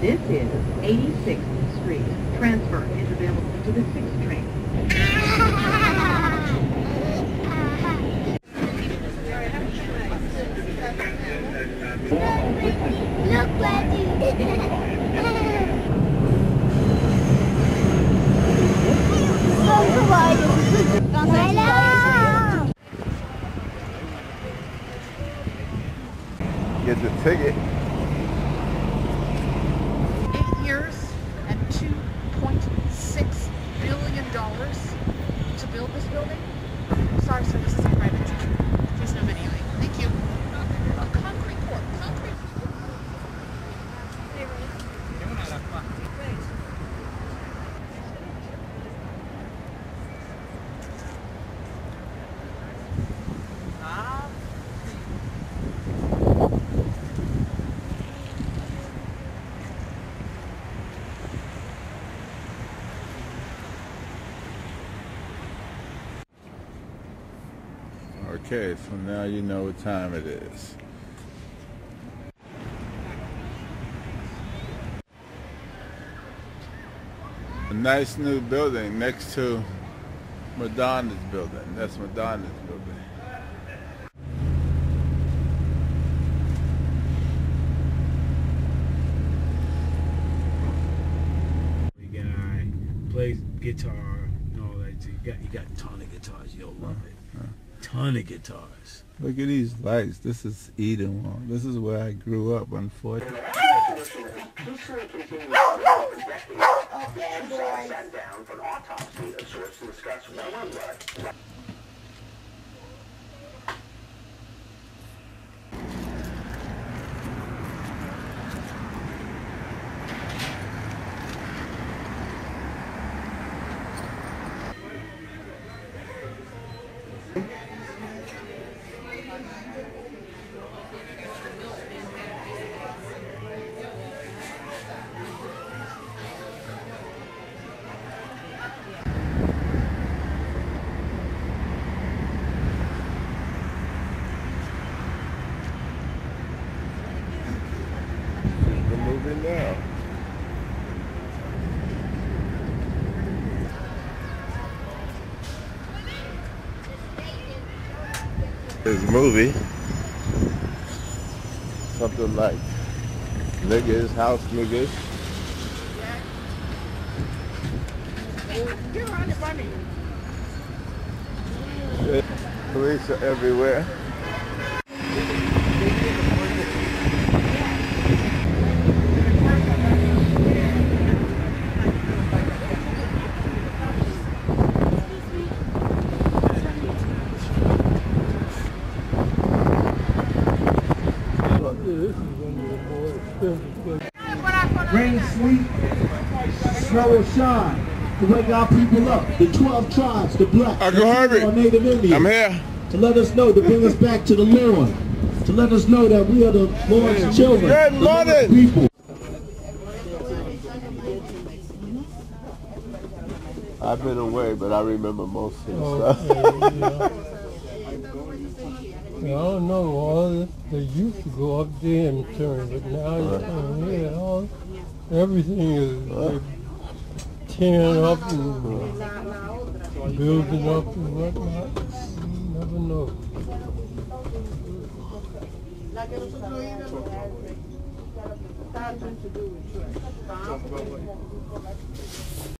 This is 86th Street. Transfer is available to the 6th train. Look, Hello. Get the ticket. $2.6 billion to build this building. Sorry, sir, this is Okay, so now you know what time it is. A nice new building next to Madonna's building. That's Madonna's building. You guy plays guitar and all that. You got you got a ton of guitars. You'll uh-huh. love it. Ton of guitars. Look at these lights. This is Edenwald. This is where I grew up, unfortunately. Movie now. This movie, something like niggas, house niggas. Police are everywhere. Rain, sleet, snow or shine, to wake our people up. The 12 tribes, the black, Uncle the Herbie, Negro, Native Indians. I'm here. To let us know, to bring us back to the Lord. To let us know that we are the Lord's children. Good the Lord's morning. people. I've been away, but I remember most of the Okay, stuff. yeah. Yeah, I don't know, all this, they used to go up there and turn, but now you can't hear all, everything is they're tearing up and building up and whatnot. You never know.